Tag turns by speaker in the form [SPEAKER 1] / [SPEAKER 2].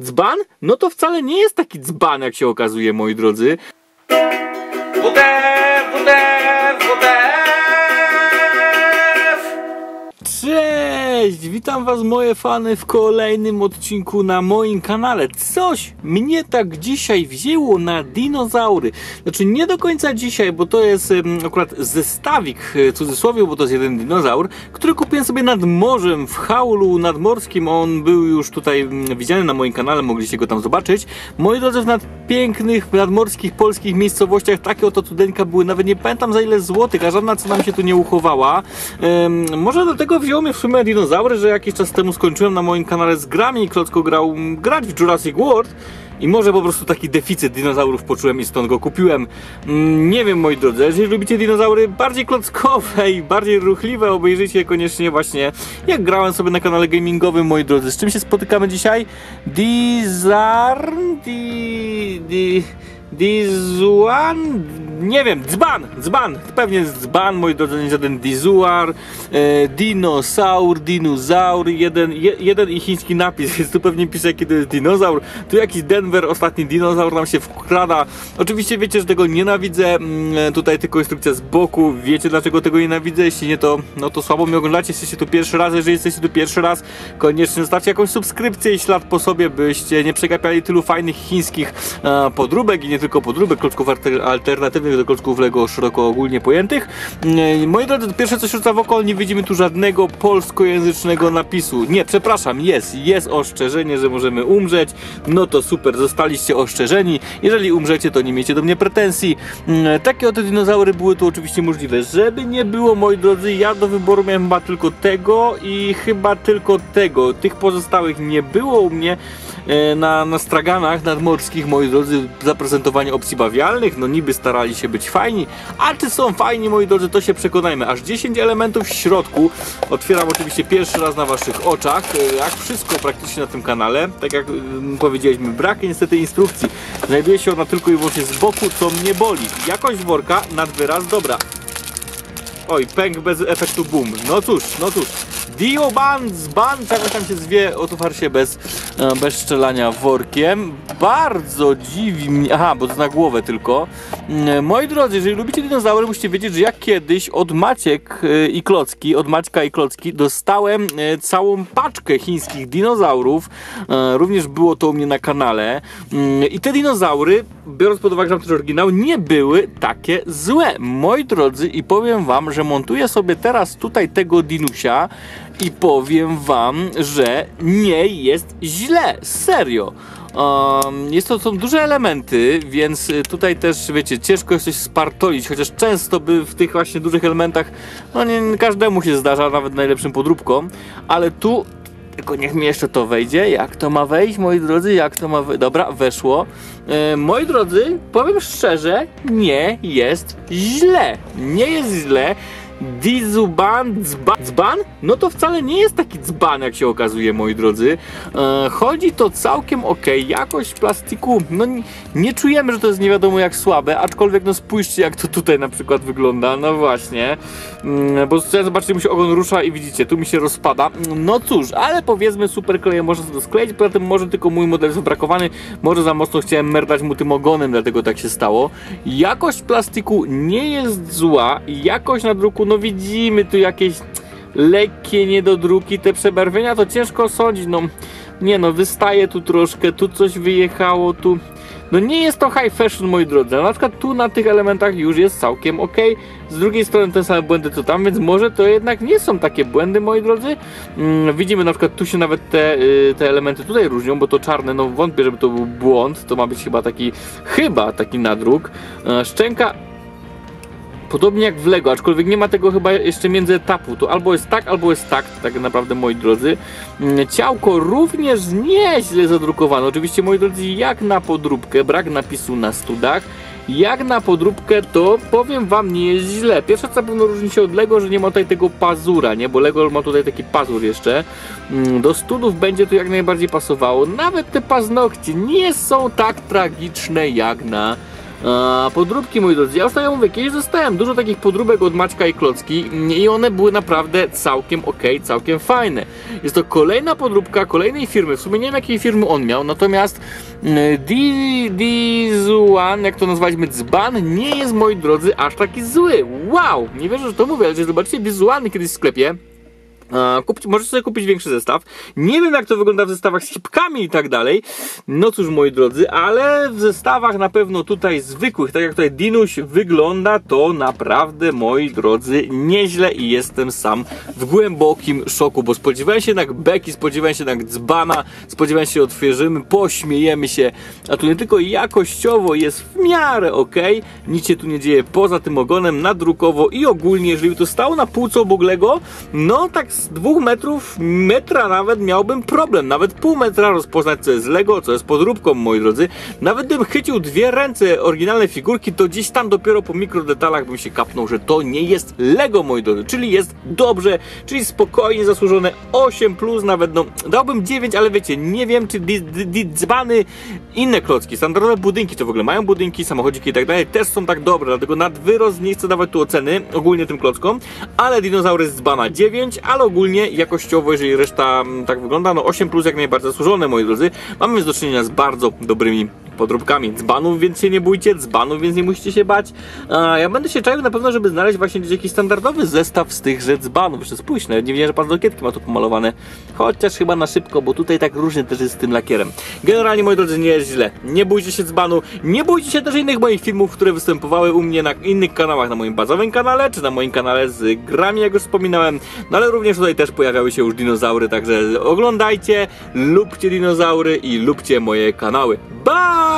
[SPEAKER 1] Dzban? No to wcale nie jest taki dzban, jak się okazuje, moi drodzy.
[SPEAKER 2] WTF,
[SPEAKER 1] Cześć! Witam was moje fany w kolejnym odcinku na moim kanale. Coś mnie tak dzisiaj wzięło na dinozaury. Znaczy nie do końca dzisiaj, bo to jest em, akurat zestawik w cudzysłowie, bo to jest jeden dinozaur, który kupiłem sobie nad morzem w haulu nadmorskim. On był już tutaj widziany na moim kanale, mogliście go tam zobaczyć. Moi drodzy, w nad pięknych nadmorskich polskich miejscowościach takie oto cudeńka były. Nawet nie pamiętam za ile złotych, a żadna cena mi się tu nie uchowała. Em, może dlatego wziął mnie w sumie dinozaury, że jakiś czas temu skończyłem na moim kanale z grami i Klocko grał grać w Jurassic World. I może po prostu taki deficyt dinozaurów poczułem i stąd go kupiłem. Mm, Nie wiem, moi drodzy, jeżeli lubicie dinozaury bardziej klockowe i bardziej ruchliwe, obejrzyjcie koniecznie właśnie jak grałem sobie na kanale gamingowym, moi drodzy. Z czym się spotykamy dzisiaj? Dizarn... Di... Di... Dizuan? Nie wiem, dzban, dzban, pewnie dzban, moi drodzy, nie żaden dizuar, e, dinosaur, dinozaur, jeden, je, jeden i chiński napis, jest tu pewnie pisze kiedy jest dinozaur, tu jakiś Denver, ostatni dinozaur nam się wkrada, oczywiście wiecie, że tego nienawidzę, mm, tutaj tylko instrukcja z boku, wiecie dlaczego tego nienawidzę, jeśli nie to, no to słabo mnie oglądacie, jesteście tu pierwszy raz, jeżeli jesteście tu pierwszy raz, koniecznie zostawcie jakąś subskrypcję i ślad po sobie, byście nie przegapiali tylu fajnych chińskich e, podróbek i nie tylko podróbek, klocków alter- alternatywnych do klocków Lego szeroko ogólnie pojętych. E, Moi drodzy, pierwsze co się rzuca w oko, nie widzimy tu żadnego polskojęzycznego napisu. Nie, przepraszam, jest, jest ostrzeżenie, że możemy umrzeć. No to super, zostaliście ostrzeżeni. Jeżeli umrzecie, to nie miejcie do mnie pretensji. Mm, Takie oto dinozaury były tu oczywiście możliwe. Żeby nie było, moi drodzy, ja do wyboru miałem chyba tylko tego i chyba tylko tego. Tych pozostałych nie było u mnie e, na, na straganach nadmorskich, moi drodzy, zaprezentowanie opcji bawialnych. No niby starali się być fajni, a czy są fajni, moi drodzy, to się przekonajmy. Aż 10 elementów w środku. Otwieram oczywiście pierwszy raz na waszych oczach. E, Jak wszystko praktycznie na tym kanale. Tak jak powiedzieliśmy, brak niestety instrukcji. Znajduje się ona tylko i wyłącznie z boku, co mnie boli. Jakość worka nad wyraz dobra. Oj, pęk bez efektu boom. No cóż, no cóż. Dio Bands, Band, jak tam się zwie, otwar się bez, e, bez strzelania workiem. Bardzo dziwi mnie, aha, bo to na głowę tylko. Mm, Moi drodzy, jeżeli lubicie dinozaury, musicie wiedzieć, że ja kiedyś od Maciek e, i Klocki, od Maćka i Klocki dostałem e, całą paczkę chińskich dinozaurów. E, Również było to u mnie na kanale. Mm, I te dinozaury, biorąc pod uwagę, że mam też oryginał, nie były takie złe. Moi drodzy, i powiem wam, że montuję sobie teraz tutaj tego dinusia i powiem wam, że nie jest źle. Serio. Um, jest to są duże elementy, więc tutaj też, wiecie, ciężko jest coś spartolić, chociaż często by w tych właśnie dużych elementach, no nie, nie każdemu się zdarza, nawet najlepszym podróbkom, ale tu tylko niech mi jeszcze to wejdzie. Jak to ma wejść, moi drodzy? Jak to ma wejść? Dobra, weszło. E, moi drodzy, powiem szczerze, nie jest źle. Nie jest źle. Dizuban dzban, dzban? No to wcale nie jest taki dzban, jak się okazuje, moi drodzy. E, chodzi to całkiem ok. Jakość plastiku, no nie, nie czujemy, że to jest nie wiadomo jak słabe, aczkolwiek no spójrzcie, jak to tutaj na przykład wygląda. No właśnie. Mm, bo zobaczyć, mu się ogon rusza i widzicie, tu mi się rozpada. No cóż, ale powiedzmy super klejem można sobie skleić, poza tym może tylko mój model jest zabrakowany, może za mocno chciałem merdać mu tym ogonem, dlatego tak się stało. Jakość plastiku nie jest zła, jakość nadruku, no widzimy tu jakieś lekkie niedodruki, te przebarwienia to ciężko sądzić, no nie no, wystaje tu troszkę, tu coś wyjechało, tu... No nie jest to high fashion, moi drodzy, na przykład tu na tych elementach już jest całkiem ok. Z drugiej strony te same błędy co tam, więc może to jednak nie są takie błędy, moi drodzy. Mm, widzimy na przykład tu się nawet te, y, te elementy tutaj różnią, bo to czarne, no wątpię, żeby to był błąd, to ma być chyba taki, chyba taki nadruk. E, szczęka Podobnie jak w Lego, aczkolwiek nie ma tego chyba jeszcze między etapu. To albo jest tak, albo jest tak, tak naprawdę moi drodzy. Mm, Ciałko również nieźle zadrukowane. Oczywiście moi drodzy, jak na podróbkę, brak napisu na studach. Jak na podróbkę to powiem wam nie jest źle. Pierwsza co pewno różni się od Lego, że nie ma tutaj tego pazura, nie? Bo Lego ma tutaj taki pazur jeszcze. Mm, Do studów będzie to jak najbardziej pasowało. Nawet te paznokcie nie są tak tragiczne jak na Podróbki, moi drodzy, ja ostatnio mówię, kiedyś dostałem dużo takich podróbek od Maćka i Klocki i one były naprawdę całkiem ok, całkiem fajne. Jest to kolejna podróbka kolejnej firmy, w sumie nie wiem jakiej firmy on miał, natomiast mm, Di- Dizuan, jak to nazwaliśmy, dzban, nie jest, moi drodzy, aż taki zły. Wow! Nie wierzę, że to mówię, ale zobaczycie Dizuany kiedyś w sklepie, Kupić, możecie sobie kupić większy zestaw. Nie wiem, jak to wygląda w zestawach z hipkami i tak dalej. No cóż, moi drodzy, ale w zestawach na pewno tutaj zwykłych, tak jak tutaj Dinuś wygląda, to naprawdę, moi drodzy, nieźle i jestem sam w głębokim szoku, bo spodziewałem się jednak beki, spodziewałem się jednak dzbana, spodziewałem się otwierzymy, pośmiejemy się, a tu nie tylko jakościowo jest w miarę ok, nic się tu nie dzieje poza tym ogonem, nadrukowo i ogólnie, jeżeli by to stało na półce obok Lego, no tak z dwóch metrów, metra nawet miałbym problem, nawet pół metra rozpoznać co jest Lego, co jest podróbką, moi drodzy. Nawet gdybym chycił dwie ręce oryginalne figurki, to gdzieś tam dopiero po mikrodetalach bym się kapnął, że to nie jest Lego, moi drodzy, czyli jest dobrze, czyli spokojnie zasłużone 8 plus nawet, no dałbym 9, ale wiecie, nie wiem czy dzbany inne klocki, standardowe budynki to w ogóle mają budynki, samochodziki i tak dalej, też są tak dobre, dlatego nad wyrost nie chcę dawać tu oceny ogólnie tym klockom, ale dinozaury z dzbana 9, ale ogólnie jakościowo, jeżeli reszta mm, tak wygląda, no 8 plus jak najbardziej zasłużone, moi drodzy. Mamy do czynienia z bardzo dobrymi podróbkami dzbanów, więc się nie bójcie, dzbanów, więc nie musicie się bać. A ja będę się czaił na pewno, żeby znaleźć właśnie jakiś standardowy zestaw z tychże dzbanów. Jeszcze spójrz, nawet nie wiedziałem, że paznokcietki ma tu pomalowane. Chociaż chyba na szybko, bo tutaj tak różnie też jest z tym lakierem. Generalnie, moi drodzy, nie jest źle. Nie bójcie się dzbanu, nie bójcie się też innych moich filmów, które występowały u mnie na innych kanałach, na moim bazowym kanale, czy na moim kanale z grami, jak już wspominałem. No ale również tutaj też pojawiały się już dinozaury, także oglądajcie, lubcie dinozaury i lubcie moje kanały. Bye!